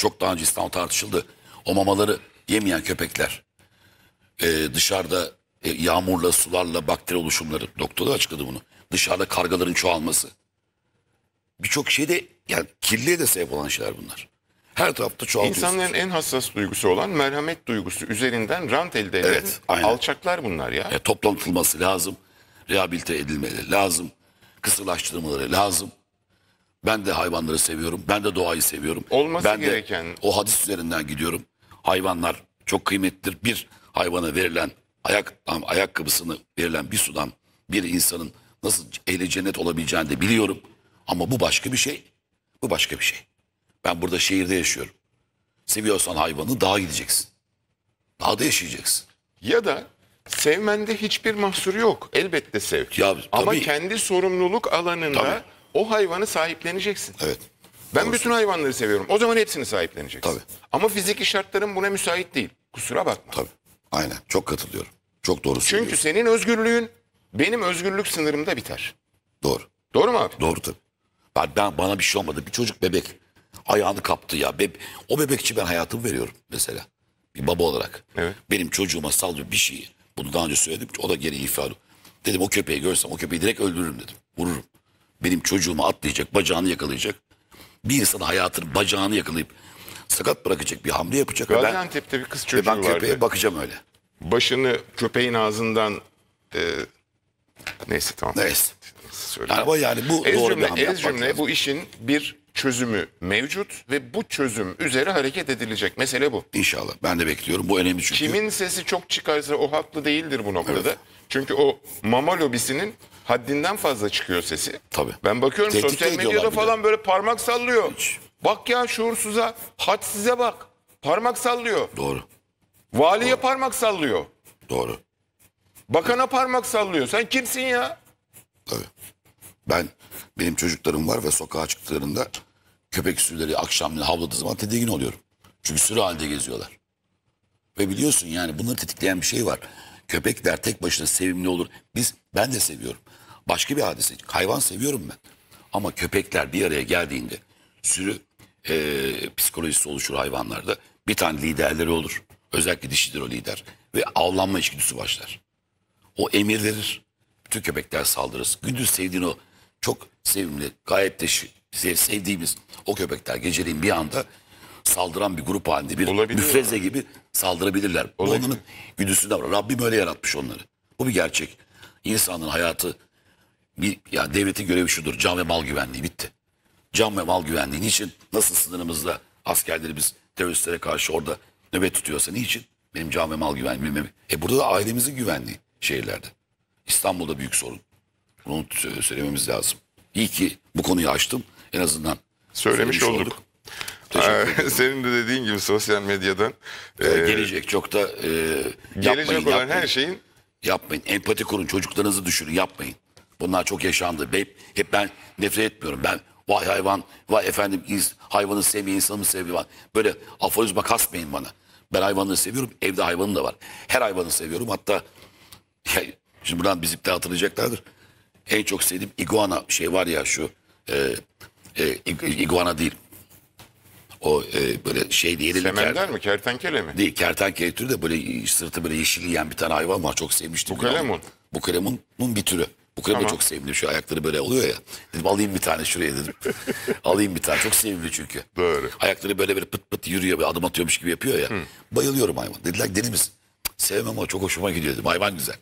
çok daha önce İstanbul tartışıldı. O mamaları yemeyen köpekler e, dışarıda e, yağmurla, sularla bakteri oluşumları. Doktor da açıkladı bunu. Dışarıda kargaların çoğalması. Birçok şeyde yani kirliye de sebep olan şeyler bunlar. Her tarafta çoğaltıyorsunuz. İnsanların en hassas duygusu olan merhamet duygusu üzerinden rant elde eden Evet, aynen. alçaklar bunlar ya. E, toplanılması lazım. Rehabilite edilmeleri lazım. Kısırlaştırılmaları lazım. Ben de hayvanları seviyorum. Ben de doğayı seviyorum. Olması ben gereken- de o hadis üzerinden gidiyorum. Hayvanlar çok kıymetlidir. Bir hayvana verilen ayak ayakkabısını verilen bir sudan bir insanın nasıl ehli cennet olabileceğini de biliyorum. Ama bu başka bir şey. Bu başka bir şey. Ben burada şehirde yaşıyorum. Seviyorsan hayvanı dağa gideceksin. Dağda yaşayacaksın. Ya da sevmende hiçbir mahsur yok. Elbette sev. Ya, Ama tabii. kendi sorumluluk alanında Tabii. O hayvanı sahipleneceksin. Evet. Ben bütün hayvanları seviyorum. O zaman hepsini sahipleneceksin. Tabii. Ama fiziki şartların buna müsait değil. Kusura bakma. Tabii. Aynen. Çok katılıyorum. Çok doğru Çünkü söylüyorsun. senin özgürlüğün benim özgürlük sınırımda biter. Doğru. Doğru mu abi? Doğru tabii. Ben, ben bana bir şey olmadı. Bir çocuk bebek ayağını kaptı ya. Be, o bebekçi ben hayatımı veriyorum mesela. Bir baba olarak. Evet. Benim çocuğuma sallıyor bir şeyi. Bunu daha önce söyledim. O da geri ifade. Dedim o köpeği görsem o köpeği direkt öldürürüm dedim. Vururum. Benim çocuğumu atlayacak, bacağını yakalayacak. Bir insanın hayatını bacağını yakalayıp sakat bırakacak bir hamle yapacak. Ben, Gaziantep'te bir kız çocuğu ben köpeğe vardı. bakacağım öyle. Başını köpeğin ağzından e, neyse tamam. Neyse. Söyle. Yani, yani bu Ez doğru bir cümle, hamle ez cümle lazım. bu işin bir çözümü mevcut ve bu çözüm üzere hareket edilecek. Mesele bu. İnşallah. Ben de bekliyorum. Bu önemli çünkü. Kimin sesi çok çıkarsa o haklı değildir bu noktada. Çünkü o mama lobisinin haddinden fazla çıkıyor sesi. Tabii. Ben bakıyorum Tehdit sosyal medyada bir de. falan böyle parmak sallıyor. Hiç. Bak ya şuursuza, hadsize bak. Parmak sallıyor. Doğru. Valiye parmak sallıyor. Doğru. Bakana parmak sallıyor. Sen kimsin ya? Tabii. Ben benim çocuklarım var ve sokağa çıktıklarında köpek sürüleri akşamleyin havladığı zaman tedirgin oluyorum. Çünkü sürü halinde geziyorlar. Ve biliyorsun yani bunları tetikleyen bir şey var. Köpekler tek başına sevimli olur. Biz ben de seviyorum. Başka bir hadise. Hayvan seviyorum ben. Ama köpekler bir araya geldiğinde sürü eee, psikolojisi oluşur hayvanlarda. Bir tane liderleri olur. Özellikle dişidir o lider. Ve avlanma içgüdüsü başlar. O emir verir. Bütün köpekler saldırır. Gündüz sevdiğin o çok sevimli, gayet de sevdiğimiz o köpekler geceleyin bir anda saldıran bir grup halinde bir Olabiliyor. müfreze gibi saldırabilirler. Bu Olabilir. onların güdüsünde var. Rabbim öyle yaratmış onları. Bu bir gerçek. İnsanın hayatı bir ya devletin görevi şudur. Can ve mal güvenliği bitti. Can ve mal güvenliği niçin? Nasıl sınırımızda askerlerimiz teröristlere karşı orada nöbet tutuyorsa niçin? Benim can ve mal güvenliğim. E burada da ailemizin güvenliği şehirlerde. İstanbul'da büyük sorun. Bunu sö- söylememiz lazım. İyi ki bu konuyu açtım. En azından Söylemiş söylemiş olduk. Ee, Senin de dediğin gibi sosyal medyadan Ee, e, gelecek çok da e, gelecek olan yapmayın. her şeyin Yapmayın. Empati kurun. Çocuklarınızı düşünün. Yapmayın. Bunlar çok yaşandı. Hep, hep ben nefret etmiyorum. Ben vay hayvan, vay efendim ins- hayvanı sevmeyen insanı seviyor? Böyle aforizma kasmayın bana. Ben hayvanları seviyorum. Evde hayvanım da var. Her hayvanı seviyorum. Hatta ya, şimdi buradan bizimle hatırlayacaklardır. En çok sevdiğim iguana şey var ya şu e, e, ig- iguana değil. O e, böyle şey diyelim. semender mi, kertenkele mi? Değil kertenkele türü de böyle sırtı böyle yeşil yiyen bir tane hayvan var. Çok sevmiştim. Bukalemun. Bu kalemunun bir türü. Bu kalemun Tamam. çok sevimli. Şu ayakları böyle oluyor ya. Dedim alayım bir tane şuraya dedim. alayım bir tane. Çok sevimli çünkü. Doğru. Ayakları böyle böyle pıt pıt yürüyor. Böyle adım atıyormuş gibi yapıyor ya. Bayılıyorum hayvan. Dediler deli misin? Sevmem ama çok hoşuma gidiyor dedim. Hayvan güzel.